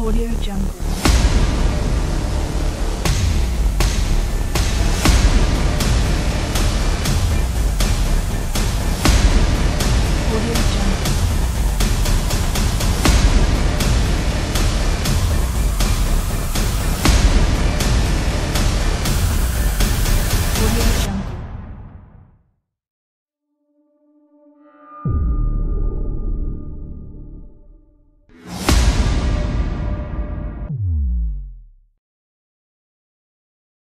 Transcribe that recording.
Audio Jungle.